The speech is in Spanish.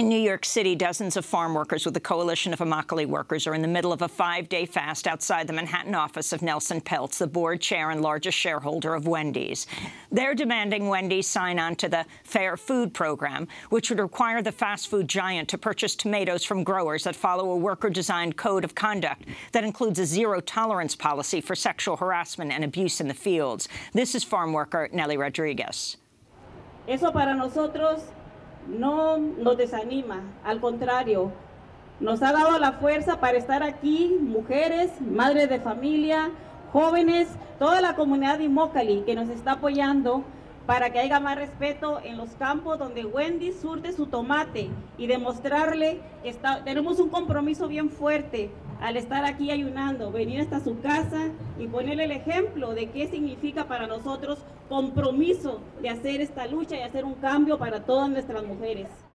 In New York City, dozens of farm workers with a coalition of Immokalee workers are in the middle of a five-day fast outside the Manhattan office of Nelson Peltz, the board chair and largest shareholder of Wendy's. They're demanding Wendy's sign on to the Fair Food Program, which would require the fast food giant to purchase tomatoes from growers that follow a worker-designed code of conduct that includes a zero-tolerance policy for sexual harassment and abuse in the fields. This is farm worker Nelly Rodriguez. Eso para nosotros no nos desanima, al contrario, nos ha dado la fuerza para estar aquí, mujeres, madres de familia, jóvenes, toda la comunidad de Immokalee que nos está apoyando para que haya más respeto en los campos donde Wendy surte su tomate y demostrarle, está, tenemos un compromiso bien fuerte al estar aquí ayunando, venir hasta su casa y ponerle el ejemplo de qué significa para nosotros compromiso de hacer esta lucha y hacer un cambio para todas nuestras mujeres.